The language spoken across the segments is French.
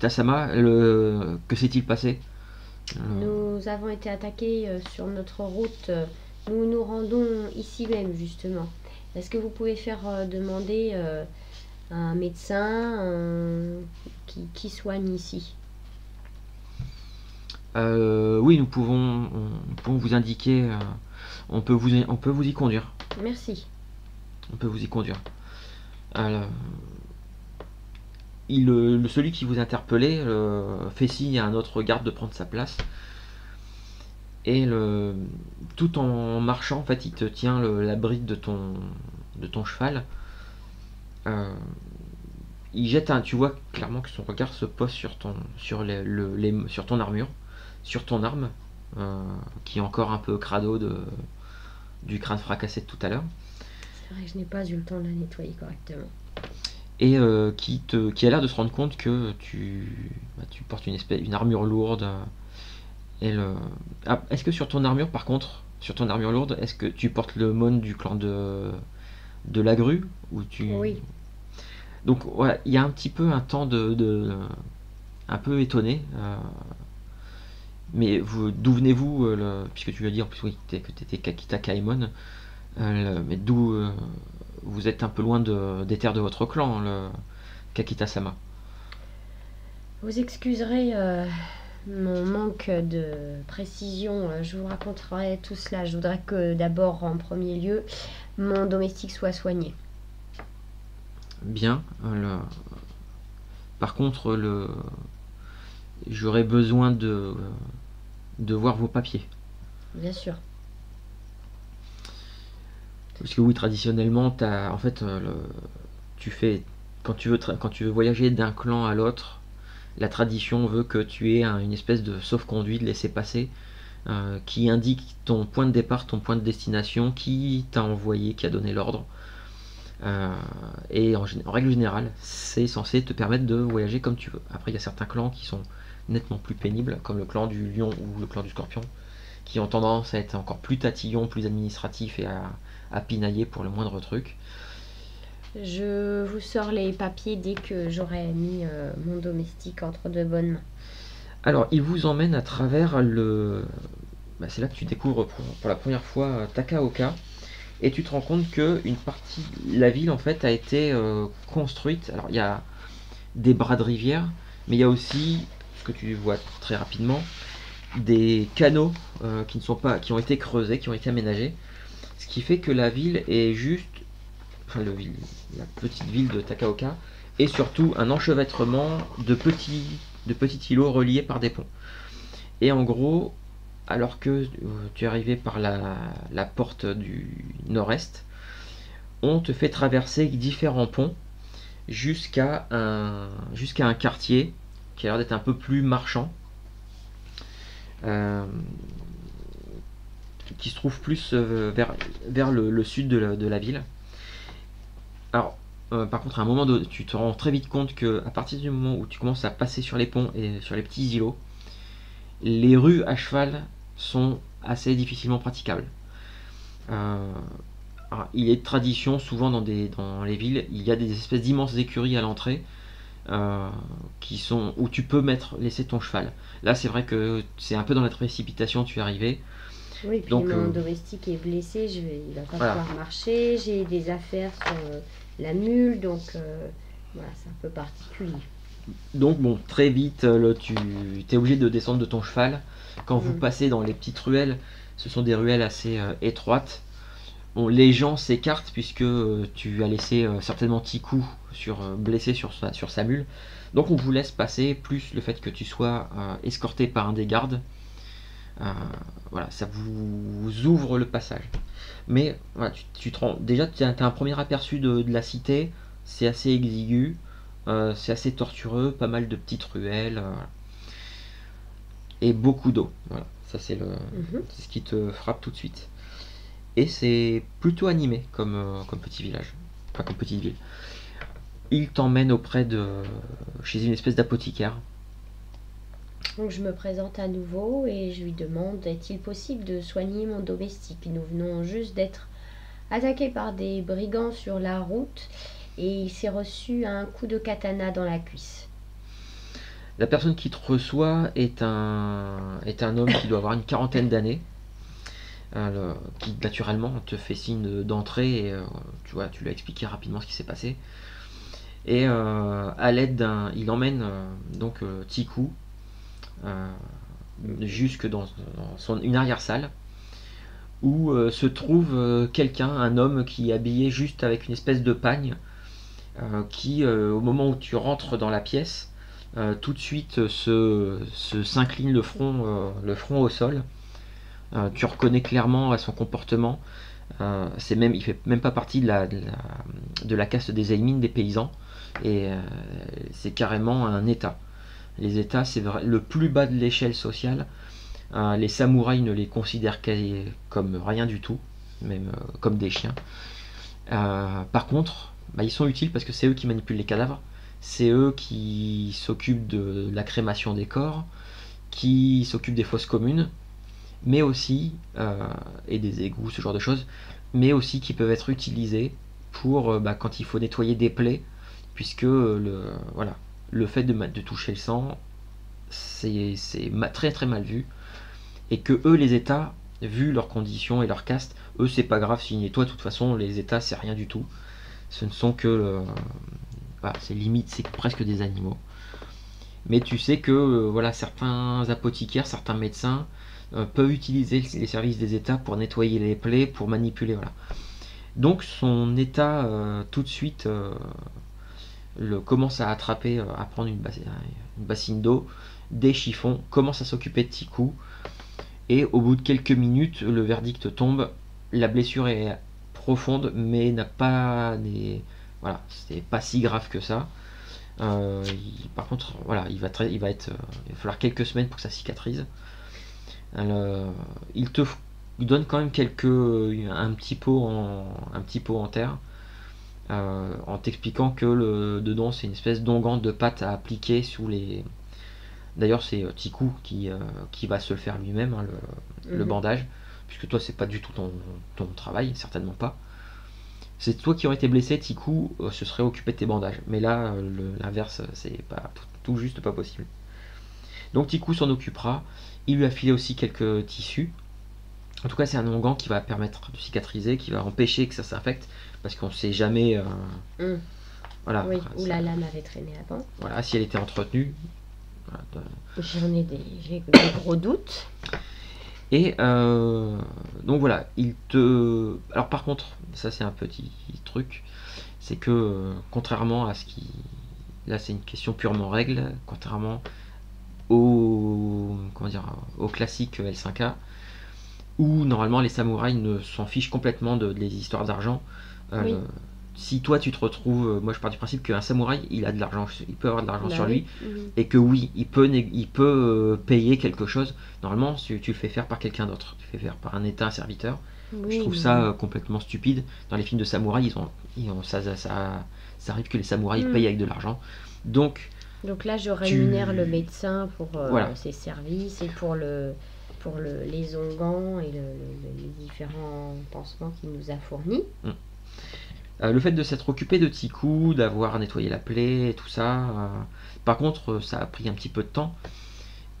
Kakita-sama, le... que s'est-il passé? Euh, Nous avons été attaqués euh, sur notre route. Nous nous rendons ici même, justement. Est-ce que vous pouvez faire euh, demander un médecin un- qui, qui soigne ici? Euh, Oui, nous pouvons, on- pouvons vous indiquer, on, peut vous, y- on peut vous y conduire. Merci. On peut vous y conduire. Alors, le, celui qui vous interpellait fait signe à un autre garde de prendre sa place. Et tout en marchant, en fait, il te tient la bride de ton, cheval. Euh, il jette un, tu vois clairement que son regard se pose sur ton, armure, sur ton arme, euh, qui est encore un peu crado du crâne fracassé de tout à l'heure. C'est vrai que je n'ai pas eu le temps de la nettoyer correctement. Et euh, qui, te, qui a l'air de se rendre compte que tu, bah, tu portes une, espèce, une armure lourde. euh, et le... Ah, est-ce que sur ton armure, par contre, sur ton armure lourde, est-ce que tu portes le mône du clan de, de la grue ou tu... Oui. Donc il y a un petit peu un temps de... de- un peu étonné. euh, mais vous, d'où venez-vous, euh, le- puisque tu l'as dit en plus oui, que tu étais Kakita Kaimon, euh, le- mais d'où euh, vous êtes un peu loin de, des terres de votre clan, le Kakita-sama. Vous excuserez euh, mon manque de précision. Je vous raconterai tout cela. Je voudrais que d'abord, en premier lieu, mon domestique soit soigné. Bien. le- Par contre, le... j'aurais besoin de... de voir vos papiers. Bien sûr. Parce que oui, traditionnellement, euh, tu fais, quand tu veux, voyager d'un clan à l'autre, la tradition veut que tu aies un- une espèce de sauf-conduit, de laisser-passer, euh, qui indique ton point de départ, ton point de destination, qui t'a envoyé, qui a donné l'ordre. Euh, et en, en règle générale, c'est censé te permettre de voyager comme tu veux. Après, il y a certains clans qui sont nettement plus pénibles, comme le clan du lion ou le clan du scorpion, qui ont tendance à être encore plus tatillons, plus administratifs et à, à pinailler pour le moindre truc. Je vous sors les papiers dès que j'aurai mis euh, mon domestique entre de bonnes mains. Alors, il vous emmène à travers le. bah, c'est là que tu découvres pour, pour la première fois euh, Takaoka. Et tu te rends compte que une partie. La ville, en fait, a été euh, construite. Alors, il y a des bras de rivière, mais il y a aussi, ce que tu vois très rapidement, des canaux euh, qui ne sont pas. qui ont été creusés, qui ont été aménagés. Ce qui fait que la ville est juste. Enfin, la petite ville de Takaoka est surtout un enchevêtrement de petits, de petits îlots reliés par des ponts. Et en gros, alors que tu es arrivé par la, la porte du nord-est, on te fait traverser différents ponts jusqu'à un, jusqu'à un quartier qui a l'air d'être un peu plus marchand. Euh, qui se trouve plus euh, vers, vers le, sud de la, ville. Alors, euh, par contre, à un moment, de, tu te rends très vite compte que à partir du moment où tu commences à passer sur les ponts et sur les petits îlots, les rues à cheval sont assez difficilement praticables. Euh, il est de tradition, souvent dans, des, dans les villes, il y a des espèces d'immenses écuries à l'entrée où tu peux mettre laisser ton cheval. Là, c'est vrai que c'est un peu dans la précipitation, tu es arrivé. Oui, puis Donc, mon euh, domestique est blessé, je vais, il va pas Voilà. pouvoir marcher. J'ai des affaires sur euh, la mule, donc euh, voilà, c'est un peu particulier. Donc bon, très vite, tu es obligé de descendre de ton cheval. Quand vous Mm. passez dans les petites ruelles, ce sont des ruelles assez étroites. Bon, les gens s'écartent puisque tu as laissé certainement Tiku sur, euh, blessé sur sa, sur sa mule. Donc on vous laisse passer, plus le fait que tu sois escorté par un des gardes. Euh, voilà, ça vous ouvre le passage. Mais voilà, tu, tu te rends, déjà, tu as, un premier aperçu de, de la cité, c'est assez exigu. Euh, c'est assez tortureux, pas mal de petites ruelles. euh, voilà. et beaucoup d'eau. Voilà, ça c'est le, Mhm. c'est ce qui te frappe tout de suite. Et c'est plutôt animé comme, euh, comme petit village, enfin comme petite ville. Il t'emmène auprès de chez une espèce d'apothicaire. Donc je me présente à nouveau et je lui demande est-il possible de soigner mon domestique? Nous venons juste d'être attaqués par des brigands sur la route et il s'est reçu un coup de katana dans la cuisse. La personne qui te reçoit est un, est un homme qui doit avoir une quarantaine d'années, euh, qui naturellement te fait signe d'entrée et euh, tu vois, tu lui as expliqué rapidement ce qui s'est passé. Et euh, à l'aide d'un, il emmène donc Tiku jusque dans, une arrière-salle où se trouve quelqu'un, un homme qui est habillé juste avec une espèce de pagne, qui au moment où tu rentres dans la pièce euh, tout de suite se, s'incline le front, euh, le front au sol. Euh, tu reconnais clairement à son comportement. c'est même, il fait même pas partie de la, caste des Aimines, des paysans. Et c'est carrément un État. Les États, c'est le plus bas de l'échelle sociale. les samouraïs ne les considèrent comme rien du tout, même comme des chiens. par contre, bah, ils sont utiles parce que c'est eux qui manipulent les cadavres c'est eux qui s'occupent de la crémation des corps, qui s'occupent des fosses communes, mais aussi, euh, et des égouts, ce genre de choses, mais aussi qui peuvent être utilisés pour euh, bah, quand il faut nettoyer des plaies, puisque le, voilà, le fait de, toucher le sang, c'est très très mal vu, et que eux, les États, vu leurs conditions et leur caste, eux, c'est pas grave, signer toi, de toute façon, les États, c'est rien du tout. Ce ne sont que c'est limite, c'est presque des animaux. Mais tu sais que euh, voilà, certains apothicaires, certains médecins euh, peuvent utiliser les services des États pour nettoyer les plaies, pour manipuler. Donc son état euh, tout de suite le, commence à attraper, à prendre une, bassine, d'eau, des chiffons, commence à s'occuper de Tiku. Et au bout de quelques minutes, le verdict tombe. La blessure est profonde, mais n'a pas des voilà, c'est pas si grave que ça. Euh, par contre, voilà, il va, il va être, euh, il va falloir quelques semaines pour que ça cicatrise. il te donne quand même quelques, un petit pot en terre, euh, en t'expliquant que le dedans c'est une espèce d'onguent de pâte à appliquer sous les. D'ailleurs, c'est Tiku qui, qui va se le faire lui-même, hein, le, mhm. bandage, puisque toi c'est pas du tout ton, ton travail, certainement pas c'est toi qui aurais été blessé, Tiku euh, se serait occupé de tes bandages. Mais là, euh, l'inverse, c'est pas tout, juste pas possible. Donc Tiku s'en occupera. Il lui a filé aussi quelques tissus. En tout cas, c'est un onguent qui va permettre de cicatriser, qui va empêcher que ça s'infecte, parce qu'on ne sait jamais. Euh, mm. Voilà. Oui, où la lame avait traîné avant. Voilà, si elle était entretenue. J'en ai des, j'ai des gros doutes. Et euh, donc voilà, il te. Alors par contre, ça c'est un petit truc, c'est que contrairement à ce qui. Là c'est une question purement règle, contrairement au. Comment dire Au classique L5A, où normalement les samouraïs ne s'en fichent complètement de, des histoires d'argent. Euh, si toi tu te retrouves, euh, moi je pars du principe qu'un samouraï, il a de l'argent, il peut avoir de l'argent bah sur lui, et que oui, il peut, il peut euh, payer quelque chose. Normalement, tu, tu le fais faire par quelqu'un d'autre, tu le fais faire par un état, un serviteur. je trouve ça euh, complètement stupide. Dans les films de samouraï, ils ont, ça, ça, ça, arrive que les samouraïs mhm. payent avec de l'argent. Donc, donc là, je rémunère le médecin pour ses services et pour le pour le, les onguents et les différents pansements qu'il nous a fournis. Mm. Euh, le fait de s'être occupé de Tiku, d'avoir nettoyé la plaie et tout ça, euh, par contre, euh, ça a pris un petit peu de temps.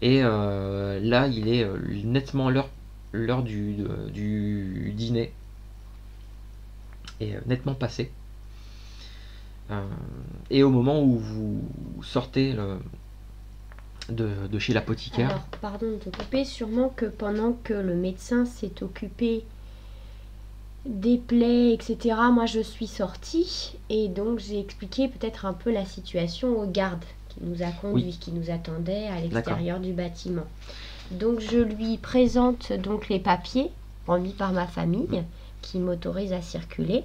Et là, il est nettement l'heure du, dîner est nettement passé. et au moment où vous sortez de, de, chez l'apothicaire. Alors, pardon de te couper, sûrement que pendant que le médecin s'est occupé des plaies, etc. Moi, je suis sortie et donc j'ai expliqué peut-être un peu la situation aux gardes qui nous a conduits, qui nous attendaient à l'extérieur du bâtiment. Donc, je lui présente donc les papiers remis par ma famille qui m'autorisent à circuler.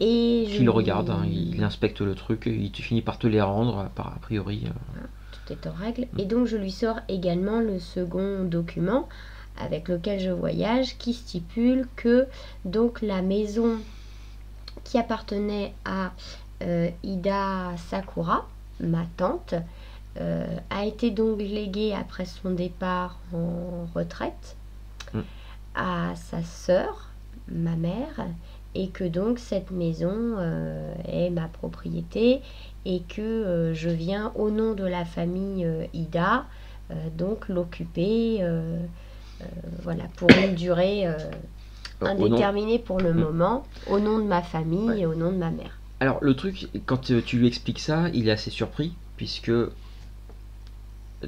Et je il regarde, hein, il inspecte le truc, il finit par te les rendre, a priori. Euh. Tout est en règle. Mm. Et donc, je lui sors également le second document avec lequel je voyage qui stipule que donc la maison qui appartenait à euh, Ida Sakura, ma tante, euh, a été donc léguée après son départ en retraite mm. à sa sœur, ma mère, et que donc cette maison euh, est ma propriété et que je viens au nom de la famille Ida, donc l'occuper voilà, pour une durée euh, nom- indéterminée pour le Mm. moment, au nom de ma famille Ouais. et au nom de ma mère. Alors le truc, quand euh, tu lui expliques ça, il est assez surpris puisque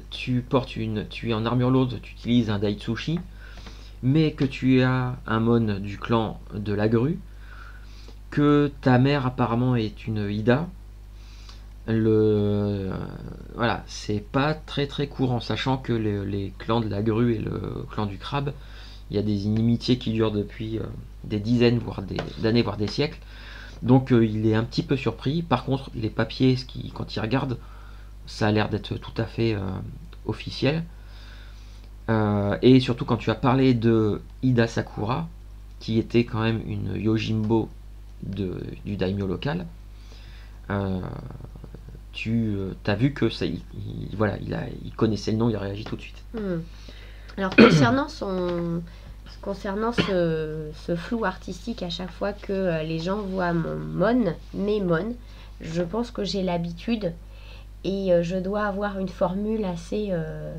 tu portes une, tu es en armure lourde, tu utilises un Daitsushi, mais que tu as un mon du clan de la grue, que ta mère apparemment est une Ida. Le voilà, c'est pas très très courant, sachant que les, clans de la grue et le clan du crabe, il y a des inimitiés qui durent depuis euh, des dizaines voire des d'années voire des siècles. Donc euh, il est un petit peu surpris. Par contre, les papiers, ce qui, quand il regarde, ça a l'air d'être tout à fait euh, officiel. Euh, et surtout quand tu as parlé de Ida Sakura, qui était quand même une Yojimbo de, du daimyo local, euh, tu as vu que ça, il, il- voilà, il, connaissait le nom, il a réagi tout de suite. Hmm. Alors concernant son concernant ce, flou artistique à chaque fois que euh, les gens voient mon mon, mes mon, je pense que j'ai l'habitude et euh, je dois avoir une formule assez euh,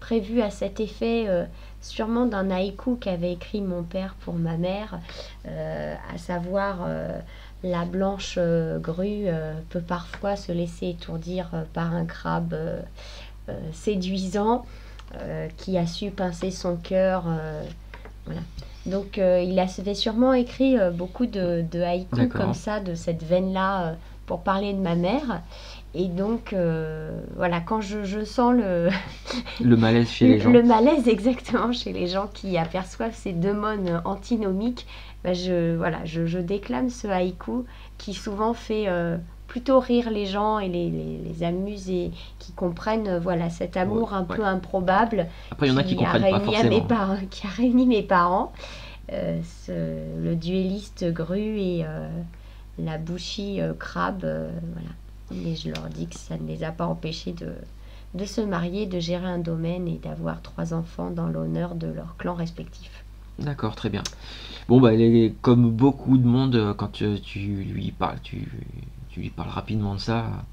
prévue à cet effet, euh, sûrement d'un haïku qu'avait écrit mon père pour ma mère, euh, à savoir euh, la blanche euh, grue euh, peut parfois se laisser étourdir euh, par un crabe séduisant qui a su pincer son cœur. voilà. Donc euh, il avait sûrement écrit euh, beaucoup de, de haïkus comme ça, de cette veine-là, euh, pour parler de ma mère. Et donc, voilà, quand je, je sens le, Le malaise chez les gens. le malaise exactement chez les gens qui aperçoivent ces deux mones antinomiques, bah, je, voilà, je, je déclame ce haïku qui souvent fait euh, plutôt rire les gens et les, les, les amuse et qui comprennent euh, voilà, cet amour un Ouais. peu improbable Après, il y en a qui a comprennent pas réuni à mes forcément. parents, qui a réuni mes parents, euh, ce- le duelliste grue et euh, la bouchie crabe. voilà. Et je leur dis que ça ne les a pas empêchés de, de se marier, de gérer un domaine et d'avoir trois enfants dans l'honneur de leur clan respectif. D'accord, très bien. Bon, bah, comme beaucoup de monde, euh, quand tu, tu lui parles, tu, tu lui parles rapidement de ça,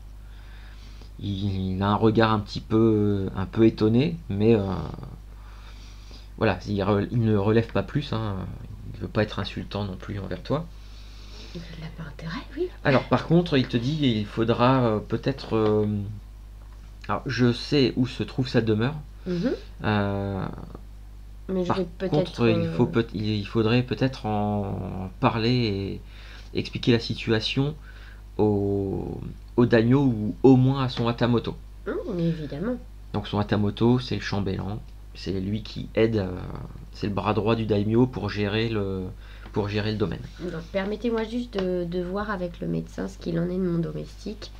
il, il a un regard un petit peu, un peu étonné, mais euh, voilà, il, ne relève pas plus, hein, il ne veut pas être insultant non plus envers toi. Il n'a pas intérêt, oui. Alors, par contre, il te dit il faudra euh, peut-être. euh, alors, je sais où se trouve sa demeure. Mhm. euh, Mais Par contre, il, faut peut- il faudrait peut-être en parler et expliquer la situation au, au daimyo ou au moins à son hatamoto. hum, mais évidemment. Donc son hatamoto, c'est le chambellan, c'est lui qui aide, euh, c'est le bras droit du daimyo pour gérer le, pour gérer le domaine. Donc permettez-moi juste de, de voir avec le médecin ce qu'il en est de mon domestique.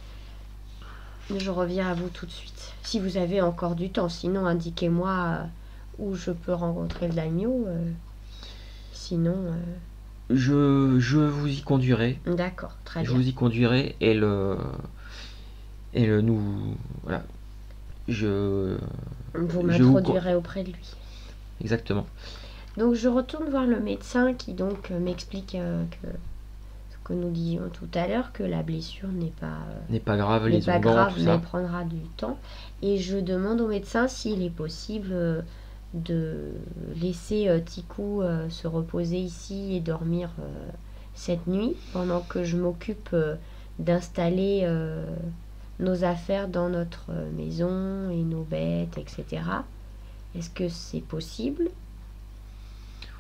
Je reviens à vous tout de suite. Si vous avez encore du temps, sinon indiquez-moi euh, où je peux rencontrer le daimyo. euh, sinon, euh, Je, je vous y conduirai, d'accord, très je bien. vous y conduirai et le, et le nous, voilà, je, Vous je m'introduirez auprès de lui. exactement. Donc je retourne voir le médecin qui donc euh, m'explique euh, que ce que nous disions tout à l'heure, que la blessure n'est pas euh, N'est pas grave, les pas onguents, grave, tout mais ça. prendra du temps. Et je demande au médecin s'il est possible euh, de laisser euh, Tiku euh, se reposer ici et dormir euh, cette nuit pendant que je m'occupe d'installer nos affaires dans notre maison et nos bêtes, etc. Est-ce que c'est possible?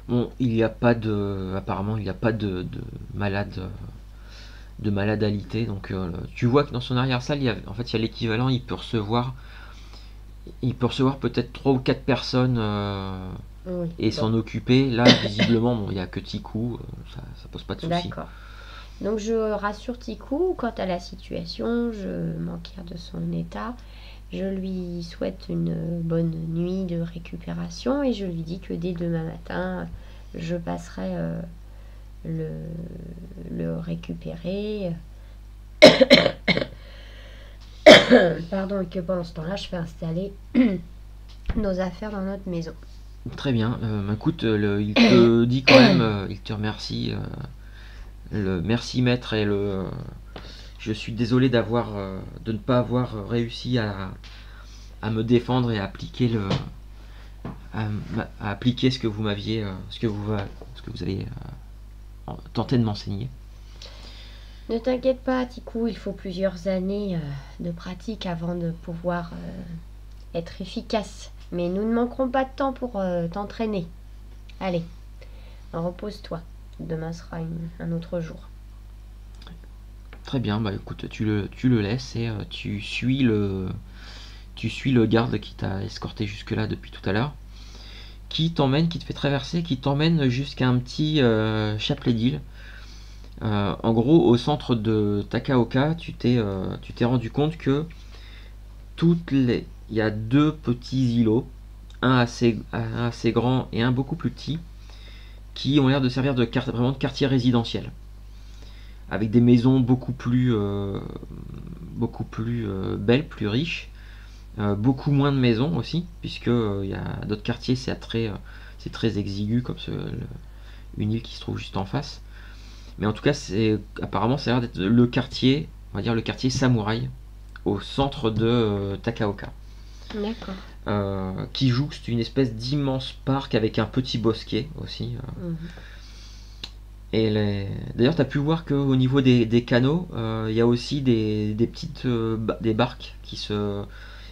Bon, il n'y a pas de. Apparemment, il n'y a pas de, de malade. De maladalité. Donc, tu vois que dans son arrière-salle, il en fait, il y a l'équivalent. Il peut recevoir. Il peut recevoir peut-être 3 ou 4 personnes euh, Oui, et bon. s'en occuper. Là, visiblement, bon, il n'y a que Tiku. euh, ça, ça pose pas de soucis. D'accord. Donc je rassure Tiku quant à la situation, je m'enquière de son état, je lui souhaite une bonne nuit de récupération et je lui dis que dès demain matin, je passerai euh, le, le récupérer. Pardon, et que pendant ce temps-là, je fais installer nos affaires dans notre maison. Très bien. Euh, écoute, euh, le- il te dit quand même. euh, il te remercie. euh, le merci maître et le. Je suis désolé d'avoir, de ne pas avoir réussi à, à me défendre et à appliquer le, à, à appliquer ce que vous m'aviez, ce que vous, ce que vous avez tenté de m'enseigner. Ne t'inquiète pas, Tikou, il faut plusieurs années euh, de pratique avant de pouvoir euh, être efficace. Mais nous ne manquerons pas de temps pour euh, t'entraîner. Allez, repose-toi. Demain sera un autre jour. Très bien, bah écoute, tu le, tu le laisses et tu suis le, tu suis le garde qui t'a escorté jusque-là depuis tout à l'heure, qui t'emmène, qui te fait traverser, qui t'emmène jusqu'à un petit chapelet d'île. Euh, en gros, au centre de Takaoka, tu t'es, euh, tu t'es rendu compte que toutes les, il y a deux petits îlots, un assez, grand et un beaucoup plus petit, qui ont l'air de servir de vraiment de quartier résidentiel avec des maisons beaucoup plus, euh, belles, plus riches, beaucoup moins de maisons aussi, puisque d'autres quartiers, c'est très, exigu comme une île qui se trouve juste en face. Mais en tout cas, c'est apparemment ça a l'air d'être le quartier, on va dire le quartier samouraï, au centre de euh, Takaoka, D'accord. euh, qui jouxte une espèce d'immense parc avec un petit bosquet aussi. euh, Mhm. Et les- d'ailleurs, tu as pu voir qu'au niveau des, des canaux, euh, il y a aussi des, des petites des barques qui se.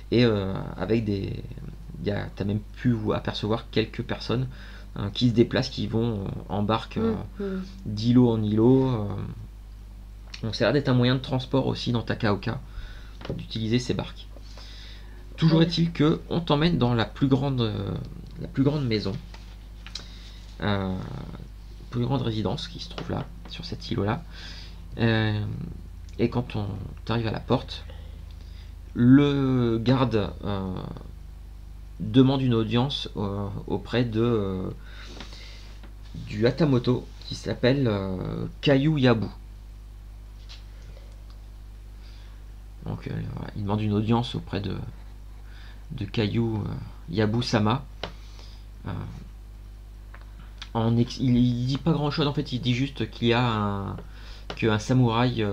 Et avec des. Tu as même pu apercevoir quelques personnes hein, qui se déplacent, qui vont en barque euh, Mhm. d'îlot en îlot. euh. Donc, ça a l'air d'être un moyen de transport aussi dans Takaoka, d'utiliser ces barques. Toujours Ouais. est-il que on t'emmène dans la plus grande, euh, la plus grande maison. Euh, plus grande résidence qui se trouve là, sur cet îlot-là. Euh, et quand on arrive à la porte, le garde demande une audience euh, auprès de euh, du Hatamoto qui s'appelle euh, Kayu Yabu. Donc il demande une audience auprès de, de Kayu Yabu Sama. En il, il dit pas grand chose en fait, il dit juste qu'il y a un que un samouraï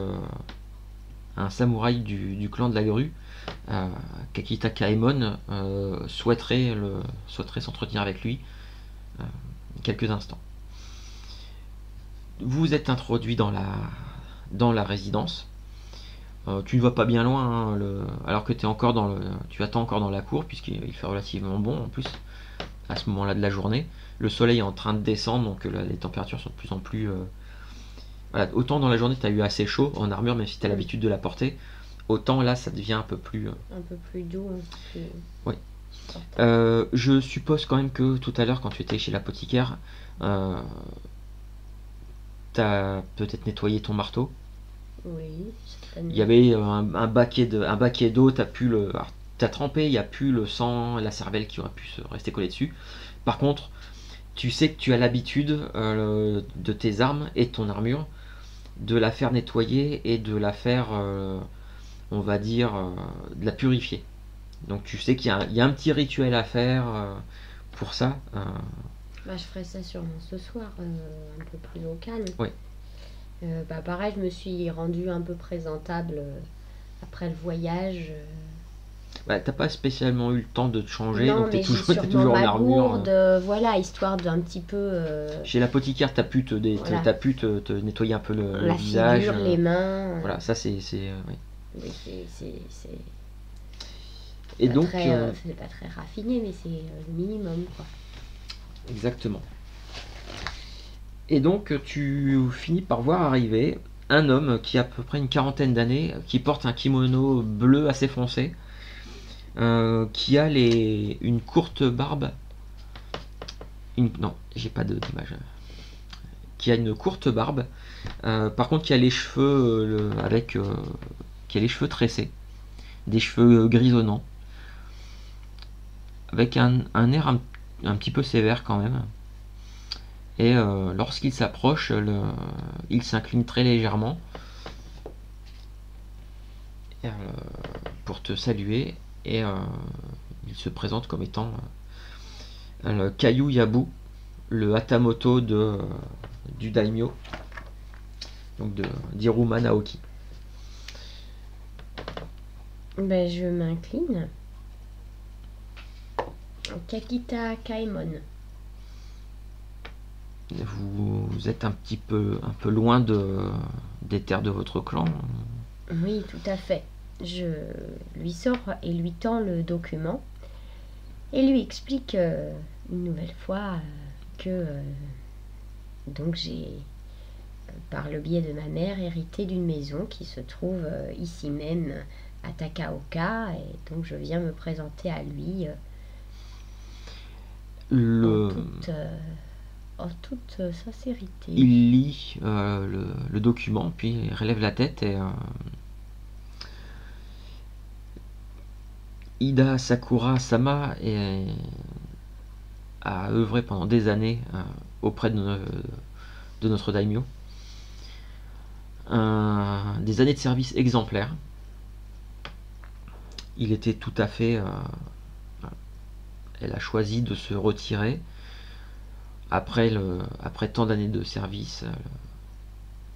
un samouraï du, clan de la grue, Kakita Kaemon, euh, souhaiterait souhaiterait s'entretenir avec lui euh, quelques instants. Vous êtes introduit dans la résidence. Euh, tu ne vas pas bien loin, hein, alors que encore dans le, tu attends encore dans la cour puisqu'il il fait relativement bon en plus à ce moment-là de la journée. Le soleil est en train de descendre, donc euh, les températures sont de plus en plus. euh, autant dans la journée tu as eu assez chaud en armure, même si tu as l'habitude de la porter, autant là ça devient un peu plus. euh, Un peu plus doux, un peu plus... Oui. Euh, je suppose quand même que tout à l'heure, quand tu étais chez l'apothicaire, euh, t'as peut-être nettoyé ton marteau. Oui. Il y avait un, un baquet de, un baquet d'eau, t'as pu le, t'as trempé, il n'y a plus le sang, la cervelle qui aurait pu se rester collé dessus. Par contre, tu sais que tu as l'habitude euh, de tes armes et de ton armure de la faire nettoyer et de la faire, on va dire, euh, de la purifier. Donc tu sais qu'il y, a un- il y a un petit rituel à faire euh, pour ça. euh, Bah, je ferai ça sûrement ce soir, un peu plus au calme. Oui. Euh, bah, pareil, je me suis rendue un peu présentable euh, après le voyage. euh. bah, t'as pas spécialement eu le temps de te changer, non, donc t'es toujours, sûrement toujours en ma armure. hein. gourde, euh, voilà, histoire d'un petit peu Chez l'apothicaire, t'as pu, te, Voilà. t'as pu te, te nettoyer un peu le, le la visage. figure, les mains. Voilà, ça c'est. oui. Mais c'est- Et pas donc, très, euh, euh, c'est pas très raffiné, mais c'est euh, le minimum, quoi. exactement. Et donc, tu finis par voir arriver un homme qui a à peu près une quarantaine d'années, qui porte un kimono bleu assez foncé, euh, qui a les, une courte barbe. Une, non, j'ai pas de- d'image. Qui a une courte barbe. euh, par contre, qui a les cheveux euh, le- avec, qui a les cheveux tressés, des cheveux euh, grisonnants, avec un, un air un, un petit peu sévère quand même. Et euh, lorsqu'il s'approche, il s'incline très légèrement euh, pour te saluer et il se présente comme étant le Kayu Yabu, le Hatamoto de, du Daimyo, donc de d'Iruma Naoki. Ben, je m'incline. Kakita Kaemon. Vous, êtes un petit peu, un peu loin de, des terres de votre clan. Oui, tout à fait. Je lui sors et lui tends le document et lui explique euh, une nouvelle fois euh, que euh, donc j'ai par le biais de ma mère hérité d'une maison qui se trouve ici même à Takaoka et donc je viens me présenter à lui le... en, toute, sincérité. Il lit le, document puis il relève la tête et Ida Sakura Sama a œuvré pendant des années euh, auprès de, notre daimyo. des années de service exemplaires. Il était tout à fait. Euh, elle a choisi de se retirer après, tant d'années de service. Euh,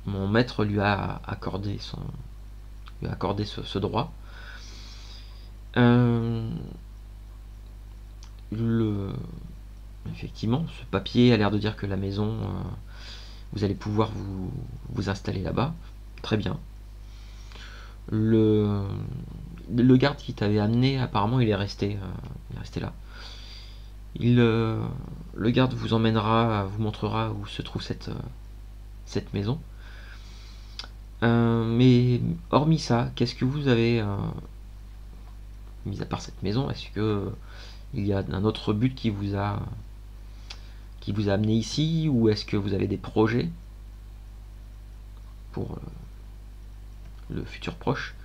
mon maître lui a accordé, son, lui a accordé ce droit. Euh. Effectivement, ce papier a l'air de dire que la maison, euh, vous allez pouvoir vous, vous installer là-bas. Très bien. Le, le garde qui t'avait amené, apparemment, il est resté, euh, il est resté là. Il, le garde vous emmènera, vous montrera où se trouve cette, cette maison. mais hormis ça, qu'est-ce que vous avez mis à part cette maison, est-ce que il y a un autre but qui vous a qui vous a amené ici ou est-ce que vous avez des projets pour euh, le futur proche? euh,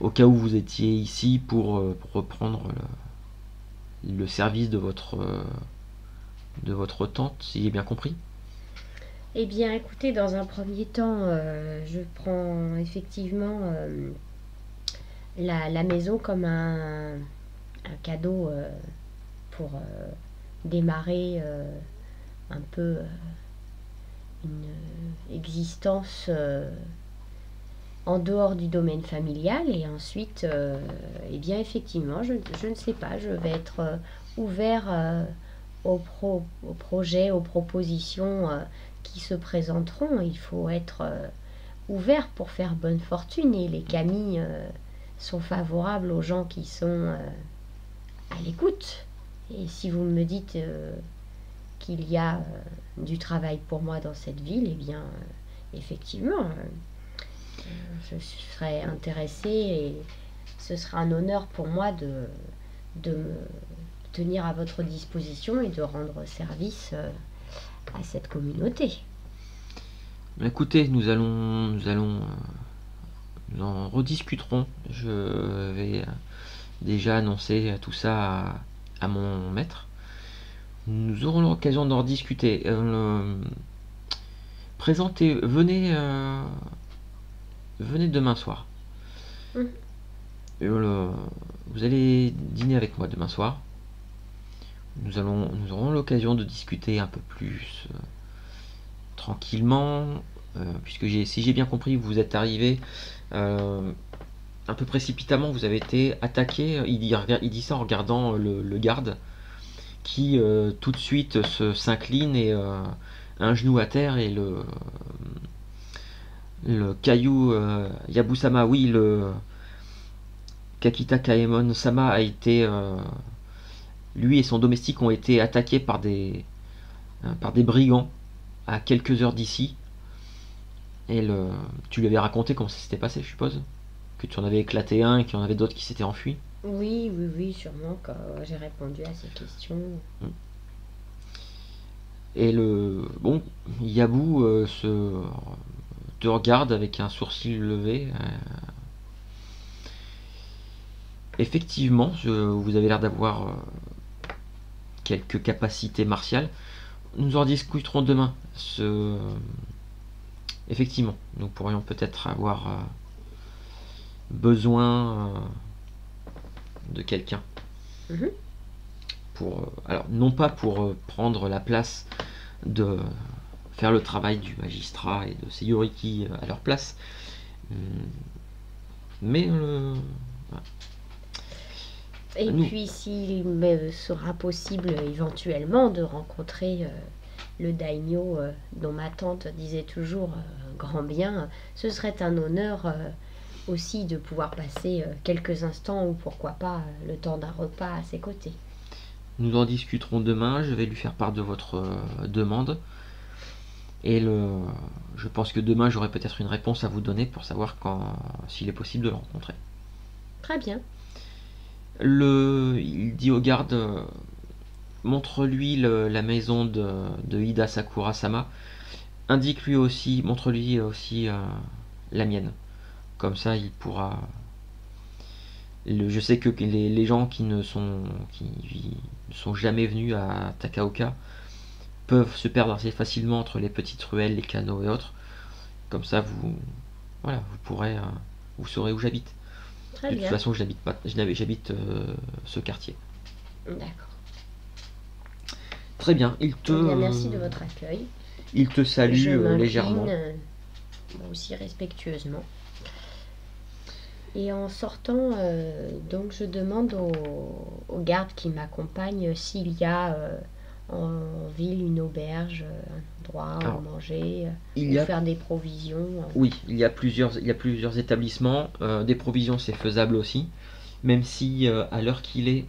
au cas où vous étiez ici pour, euh, reprendre le, service de votre de votre tante, si j'ai bien compris. Eh bien, écoutez, dans un premier temps, je prends effectivement la, maison comme un, cadeau euh, pour euh, démarrer euh, un peu une existence en dehors du domaine familial et ensuite eh bien effectivement je, ne sais pas je vais être ouvert aux, pro, aux, projets aux propositions qui se présenteront il faut être ouvert pour faire bonne fortune et les Camilles sont favorables aux gens qui sont euh, à l'écoute. Et si vous me dites euh, qu'il y a euh, du travail pour moi dans cette ville, eh bien, effectivement, je serais intéressée et ce sera un honneur pour moi de, de me tenir à votre disposition et de rendre service à cette communauté. Écoutez, nous allons, nous allons nous en rediscuterons. Je vais déjà annoncer tout ça à, mon maître. Nous aurons l'occasion d'en discuter. Euh, présentez, venez, euh, venez demain soir. Mmh. vous allez dîner avec moi demain soir. Nous, allons, nous aurons l'occasion de discuter un peu plus euh, tranquillement, puisque si j'ai bien compris, vous êtes arrivé euh, un peu précipitamment, vous avez été attaqué. Il dit, il dit ça en regardant le, garde qui euh, tout de suite se s'incline et euh, un genou à terre et le le caillou Yabusama, oui, le Kakita Kaemon Sama a été lui et son domestique ont été attaqués par des par des brigands à quelques heures d'ici et le... tu lui avais raconté comment ça s'était passé, je suppose? Que tu en avais éclaté un et qu'il y en avait d'autres qui s'étaient enfuis? Oui, oui, oui, sûrement quand j'ai répondu à ces questions. Mm. Et le. Bon, Yabou euh, se... te regarde avec un sourcil levé. Euh. Effectivement, vous avez l'air d'avoir euh, quelques capacités martiales. Nous en discuterons demain. Ce effectivement, nous pourrions peut-être avoir euh, besoin de quelqu'un. Mhm. Pour, alors, non pas pour prendre la place de faire le travail du magistrat et de Seyoriki à leur place, Mais euh, Et Nous. puis, s'il me sera possible éventuellement de rencontrer euh, le daimyo euh, dont ma tante disait toujours euh, grand bien, ce serait un honneur euh, aussi de pouvoir passer euh, quelques instants ou pourquoi pas euh, le temps d'un repas à ses côtés. nous en discuterons demain. Je vais lui faire part de votre euh, demande. Et le, je pense que demain j'aurai peut-être une réponse à vous donner pour savoir quand, s'il est possible de le rencontrer. Très bien. Le, il dit au garde, euh, montre-lui la maison de, de Ida Sakura Sama. Indique-lui aussi, montre-lui aussi euh, la mienne. Comme ça, il pourra. le- je sais que les, les gens qui ne sont, qui ne sont jamais venus à Takaoka peuvent se perdre assez facilement entre les petites ruelles, les canaux et autres. Comme ça, vous, voilà, vous pourrez, euh, vous saurez où j'habite. Très De toute façon, je n'habite pas, j'habite euh, ce quartier. D'accord. Très bien. Il te, Eh bien, merci de votre accueil. il te salue euh, légèrement. euh, aussi respectueusement. Et en sortant, euh, donc je demande au, au garde qui m'accompagne s'il y a euh, en ville une auberge, euh, un endroit Alors, où manger, euh, Il y a, faire des provisions. euh. oui, il y a plusieurs, il y a plusieurs établissements. euh, des provisions, c'est faisable aussi. Même si euh, à l'heure qu'il est,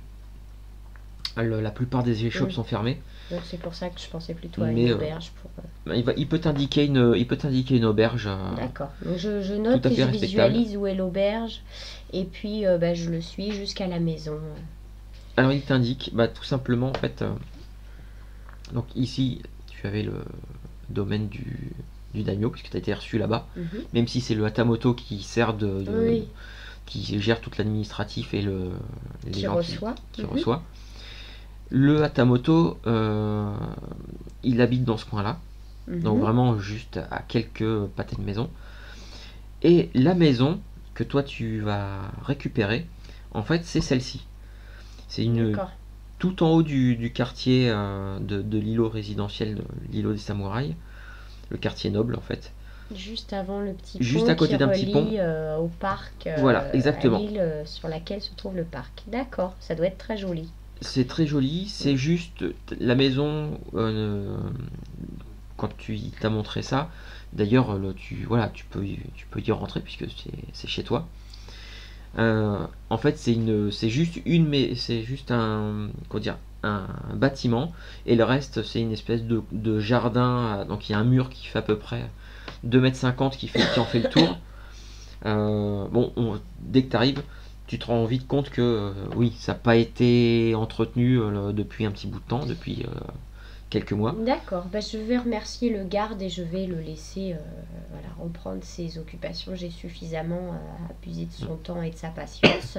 le- la plupart des échoppes Oui. sont fermées. Donc c'est pour ça que je pensais plutôt à Mais, une euh, auberge. Pour, euh, Il, va, il peut t'indiquer une, il peut t'indiquer une auberge. euh, D'accord. Je, je note et je visualise où est l'auberge. Et puis euh, bah, je le suis jusqu'à la maison. Alors il t'indique, bah, tout simplement en fait. Donc ici, tu avais le domaine du, du daimyo puisque tu as été reçu là-bas. Mhm. Même si c'est le Hatamoto qui sert de, de- Oui. qui gère toute l'administratif et le les Qui gens reçoit. qui, qui Mhm. reçoit. Le Hatamoto, euh, il habite dans ce coin-là, donc Mhm. vraiment juste à quelques pâtés de maison. Et la maison que toi tu vas récupérer, en fait, c'est celle-ci. C'est une. Tout en haut du, du quartier euh, de, de l'îlot résidentiel, de l'îlot des samouraïs, le quartier noble en fait. Juste avant le petit pont Juste à côté d'un petit pont. euh, au parc. euh, Voilà, exactement. À l'île sur laquelle se trouve le parc. D'accord, ça doit être très joli. C'est très joli, c'est juste la maison quand tu il t'a montré ça. D'ailleurs, le- tu voilà, tu peux y- tu peux y rentrer puisque c'est chez toi. Euh, en fait, c'est une c'est juste une mais c'est juste un comment dire un bâtiment et le reste c'est une espèce de, jardin euh, donc il y a un mur qui fait à peu près 2 m qui fait qui en fait le tour. Euh, bon, on- dès que tu arrives, tu te rends vite compte que oui, ça n'a pas été entretenu depuis un petit bout de temps, depuis quelques mois. D'accord, bah, je vais remercier le garde et je vais le laisser euh, voilà, reprendre ses occupations. J'ai suffisamment euh, abusé de son temps et de sa patience.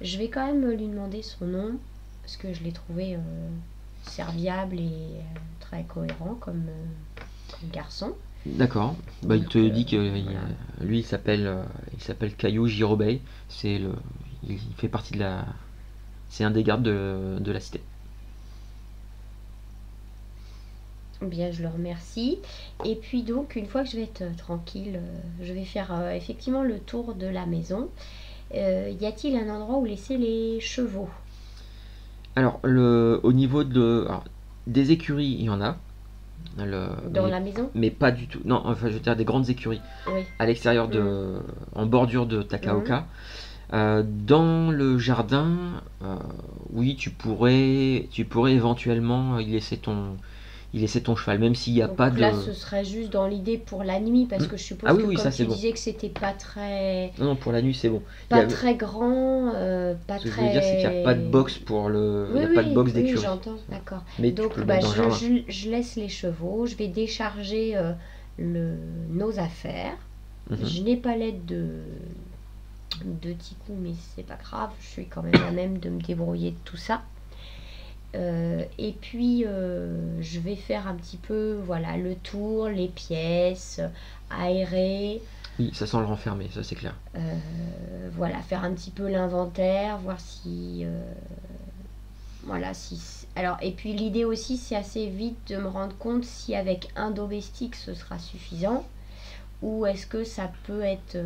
Je vais quand même lui demander son nom parce que je l'ai trouvé euh, serviable et euh, très cohérent comme, comme garçon. D'accord. Bah, il te dit que il- lui, il s'appelle il s'appelle Caillou Jirobei. C'est le, il fait partie de la, c'est un des gardes de, de la cité. Eh Bien, je le remercie. Et puis donc, une fois que je vais être euh, tranquille, euh, je vais faire euh, effectivement le tour de la maison. Y a-t-il un endroit où laisser les chevaux? Alors, le, au niveau de, alors, des écuries, il y en a. Le- dans mais, la maison? mais pas du tout. Non, enfin, je veux dire des grandes écuries. Oui. à l'extérieur de, en bordure de Takaoka. Euh, dans le jardin, euh, oui, tu pourrais, tu pourrais éventuellement y laisser ton, y laisser ton cheval, même s'il n'y a Donc pas de. là, ce serait juste dans l'idée pour la nuit, parce que je suppose Ah oui, que oui, comme ça, tu c'est bon. disais que c'était pas très, Non, non, pour la nuit, c'est bon. pas Il a- très grand, euh, pas Ce que je très. veux dire, c'est qu'il n'y a pas de box pour le, il n'y a pas de box oui, j'entends, d'accord. mais Donc bah, je, je- je laisse les chevaux, je vais décharger euh, le, nos affaires. Mhm. Je n'ai pas l'aide de, de Tikou, mais c'est pas grave, je suis quand même à même de me débrouiller de tout ça. Euh, et puis euh, je vais faire un petit peu voilà le tour, les pièces, aérer, Oui, ça sent le renfermer, ça c'est clair. euh, voilà, faire un petit peu l'inventaire, voir si. voilà, si. Alors, et puis l'idée aussi, c'est assez vite de me rendre compte si avec un domestique ce sera suffisant ou est-ce que ça peut être.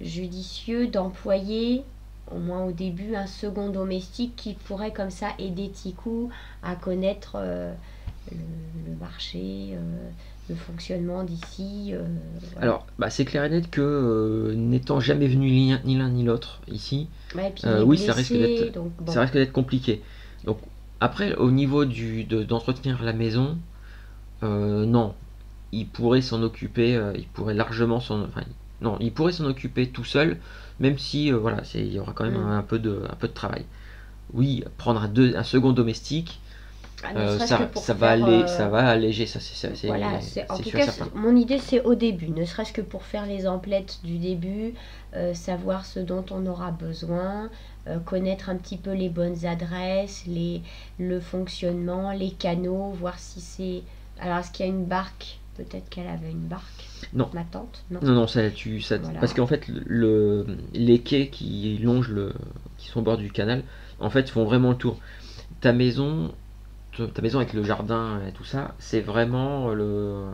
judicieux d'employer au moins au début, un second domestique qui pourrait comme ça aider Tiku à connaître euh, le, marché, euh, le fonctionnement d'ici. euh, voilà. Alors, bah, c'est clair et net que n'étant jamais venu ni l'un ni l'autre ici, Ouais, oui, ça risque blessé, d'être- donc bon. ça risque d'être compliqué. Donc, après, au niveau du, de- d'entretenir la maison, non, il pourrait s'en occuper, il pourrait largement s'en, enfin, non, il pourrait s'en occuper tout seul, même si, euh, voilà, il y aura quand même Mm. un, peu de, un peu de travail. Oui, prendre un, deux, un second domestique, Ah, euh, ça, va aller, euh, ça va alléger, ça, c'est, Voilà, en tout sûr cas, mon idée c'est au début, ne serait-ce que pour faire les emplettes du début, euh, savoir ce dont on aura besoin, connaître un petit peu les bonnes adresses, les, le fonctionnement, les canaux, voir si c'est... Alors, est-ce qu'il y a une barque? Peut-être qu'elle avait une barque. Non. Ma tante Non. Non, non, ça, tu, ça, Voilà. parce qu'en fait, le, les quais qui longent le, qui sont au bord du canal, en fait, font vraiment le tour. Ta maison, ta maison avec le jardin et tout ça, c'est vraiment le.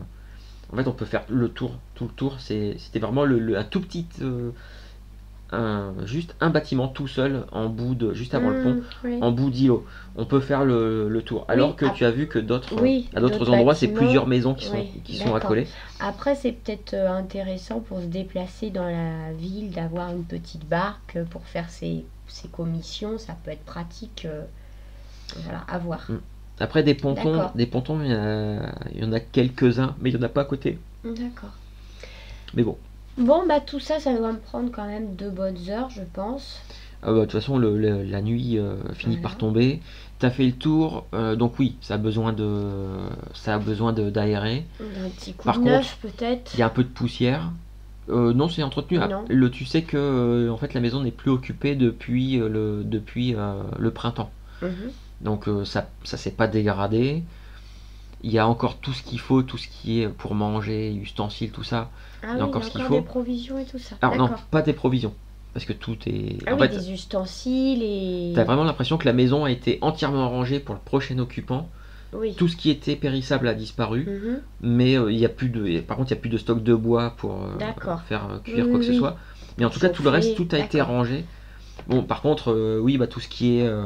En fait, on peut faire le tour, tout le tour. C'est, c'était vraiment le, le- un tout petit, euh, un, juste un bâtiment tout seul en bout de, juste avant le pont, Mmh, oui. en bout d'îlot. On peut faire le, le tour. Alors que tu as vu que d'autres, Oui, à d'autres endroits, c'est plusieurs maisons qui sont, qui sont accolées. Après, c'est peut-être euh, intéressant pour se déplacer dans la ville, d'avoir une petite barque pour faire ses, ses commissions. Ça peut être pratique. euh, voilà, à voir. Après, des pontons, des pontons, il y, en a- il y en a quelques-uns, mais il n'y en a pas à côté. D'accord. Mais bon, Bon, bah tout ça, ça doit me prendre quand même deux bonnes heures, je pense. Ah bah, de toute façon, le- le- la nuit euh, finit Voilà. par tomber. T'as fait le tour, euh, donc oui, ça a besoin de, ça a besoin d'aérer. Un petit coup Par de neuf, peut-être. Il y a un peu de poussière. Euh, non, c'est entretenu. Ah, Non. Le, tu sais que en fait la maison n'est plus occupée depuis le depuis le printemps. Mhm. Donc ça ça s'est pas dégradé. Il y a encore tout ce qu'il faut, tout ce qui est pour manger, ustensiles, tout ça. Ah Il y a oui, encore il y ce a qu'il encore faut. des provisions et tout ça. Alors non, pas des provisions, parce que tout est. Ah en oui, fait, des ustensiles et. T'as vraiment l'impression que la maison a été entièrement rangée pour le prochain occupant. Oui. Tout ce qui était périssable a disparu, Mhm. mais euh, il y a plus de. Par contre, il n'y a plus de stock de bois pour euh, faire euh, cuire Oui, quoi que ce soit. Mais en tout cas, tout le reste, tout a été rangé. Bon, par contre, euh, oui, bah tout ce qui est euh,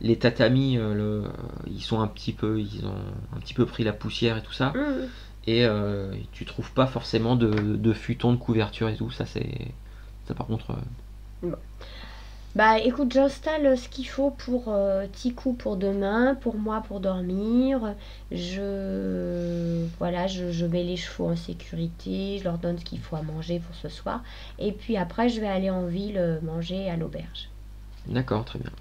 les tatamis, euh, le- ils sont un petit peu, ils ont un petit peu pris la poussière et tout ça. Mhm. Et euh, tu trouves pas forcément de, de futons, de couverture et tout. Ça, c'est. Ça, par contre. euh, Bah écoute, j'installe ce qu'il faut pour euh, Tiku pour demain, pour moi pour dormir. Je voilà, je, je mets les chevaux en sécurité, je leur donne ce qu'il faut à manger pour ce soir. Et puis après, je vais aller en ville euh, manger à l'auberge. D'accord, très bien.